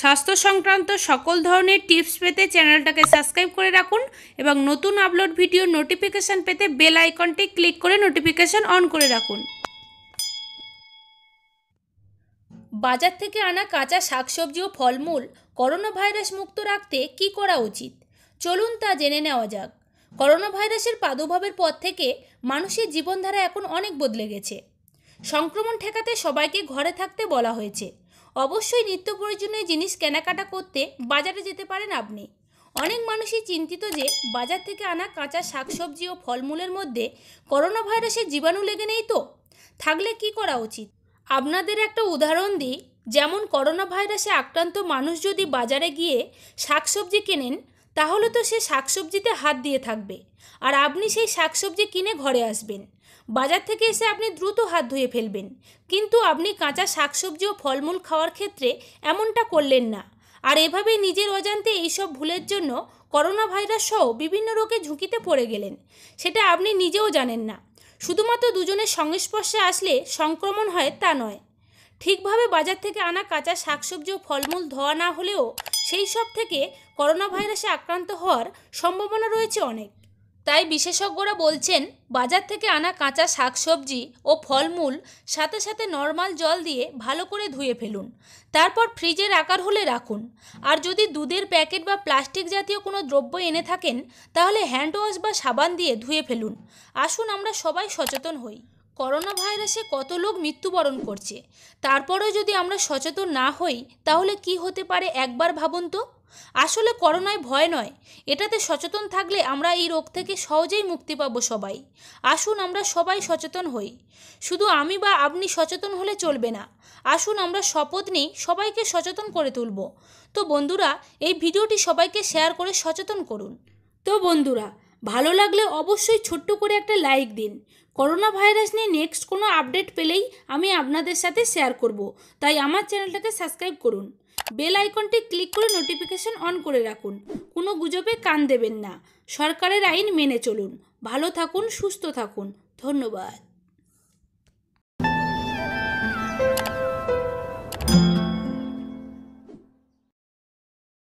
স্বাস্থ্য সংক্রান্ত সকল ধরনের টিপস পেতে চ্যানেলটাকে সাবস্ক্রাইব করে রাখুন এবং নতুন আপলোড ভিডিও নোটিফিকেশান পেতে বেল আইকনটি ক্লিক করে নোটিফিকেশান অন করে রাখুন। বাজার থেকে আনা কাঁচা শাকসবজি ও ফলমূল করোনা ভাইরাস মুক্ত রাখতে কি করা উচিত? চলুন তা জেনে নেওয়া যাক। করোনা ভাইরাসের প্রাদুর্ভাবের পর থেকে মানুষের জীবনধারা এখন অনেক বদলে গেছে। সংক্রমণ ঠেকাতে সবাইকে ঘরে থাকতে বলা হয়েছে। অবশ্যই নিত্য প্রয়োজনীয় জিনিস কেনাকাটা করতে বাজারে যেতে পারেন আপনি। অনেক মানুষই চিন্তিত যে বাজার থেকে আনা কাঁচা শাকসবজি ও ফলমূলের মধ্যে করোনা ভাইরাসের জীবাণু লেগে নেই তো? থাকলে কি করা উচিত? আপনাদের একটা উদাহরণ দিই, যেমন করোনা ভাইরাসে আক্রান্ত মানুষ যদি বাজারে গিয়ে শাকসবজি কেনেন তাহলে তো সে শাকসবজিতে হাত দিয়ে থাকবে। আর আপনি সেই শাকসবজি কিনে ঘরে আসবেন। বাজার থেকে এসে আপনি দ্রুত হাত ধুয়ে ফেলবেন। কিন্তু আপনি কাঁচা শাকসবজি ও ফলমূল খাওয়ার ক্ষেত্রে এমনটা করলেন না। আর এভাবেই নিজের অজান্তে এইসব ভুলের জন্য করোনা ভাইরাস সহ বিভিন্ন রোগে ঝুঁকিতে পড়ে গেলেন। সেটা আপনি নিজেও জানেন না। শুধুমাত্র দুজনের সংস্পর্শে আসলে সংক্রমণ হয় তা নয়। ঠিকভাবে বাজার থেকে আনা কাঁচা শাকসবজি ও ফলমূল ধোয়া না হলেও সেই সব থেকে করোনা ভাইরাসে আক্রান্ত হওয়ার সম্ভাবনা রয়েছে অনেক। তাই বিশেষজ্ঞরা বলছেন, বাজার থেকে আনা কাঁচা শাকসবজি ও ফলমূল সাথে সাথে নর্মাল জল দিয়ে ভালো করে ধুয়ে ফেলুন। তারপর ফ্রিজে রাখার হলে রাখুন। আর যদি দুধের প্যাকেট বা প্লাস্টিক জাতীয় কোনো দ্রব্য এনে থাকেন, তাহলে হ্যান্ড ওয়াশ বা সাবান দিয়ে ধুয়ে ফেলুন। আসুন আমরা সবাই সচেতন হই। করোনা ভাইরাসে কত লোক মৃত্যুবরণ করছে? তারপরেও যদি আমরা সচেতন না হই, তাহলে কি হতে পারে একবার ভাবুন তো? আসলে করোনায় ভয় নয়। এটাতে সচেতন থাকলে আমরা এই রোগ থেকে সহজেই মুক্তি পাবো সবাই। আসুন আমরা সবাই সচেতন হই। শুধু আমি বা আপনি সচেতন হলে চলবে না। আসুন আমরা শপথ নিই, সবাইকে সচেতন করে তুলব। তো বন্ধুরা, এই ভিডিওটি সবাইকে শেয়ার করে সচেতন করুন। তো বন্ধুরা ভালো লাগলে অবশ্যই ছোট্ট করে একটা লাইক দিন। করোনা ভাইরাস নিয়ে নেক্সট কোনো আপডেট পেলেই আমি আপনাদের সাথে শেয়ার করব। তাই আমার চ্যানেলটাকে সাবস্ক্রাইব করুন। বেল আইকনটি ক্লিক করে নোটিফিকেশন অন করে রাখুন। কোনো গুজবে কান দেবেন না। সরকারের আইন মেনে চলুন। ভালো থাকুন, সুস্থ থাকুন। ধন্যবাদ।